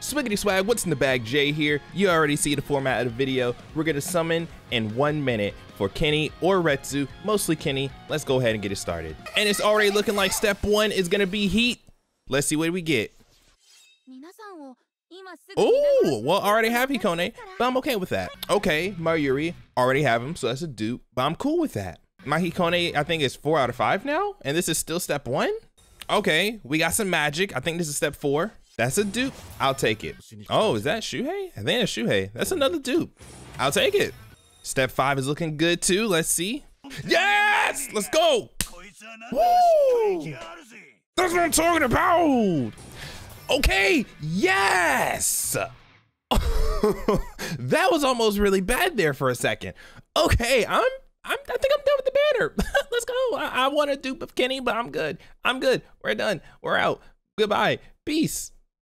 Swiggity swag, what's in the bag? Jay here. You already see the format of the video. We're gonna summon in one minute for Kenny or Retsu, mostly Kenny. Let's go ahead and get it started. And it's already looking like step one is gonna be heat. Let's see what we get. Oh, well, already have Hikone, but I'm okay with that. Okay, Mayuri, already have him, so that's a dupe, but I'm cool with that. My Hikone, I think, is four out of five now, and this is still step one? Okay, we got some magic. I think this is step four. That's a dupe. I'll take it. Oh, is that Shuhei? I think it's Shuhei. That's another dupe. I'll take it. Step five is looking good too. Let's see. Yes! Let's go! Woo! That's what I'm talking about! Okay, yes! that was almost really bad there for a second. Okay, I'm I'm, I think I'm done with the banner. Let's go. I, I want to dupe of Kenny, but I'm good. I'm good. We're done. We're out. Goodbye. Peace.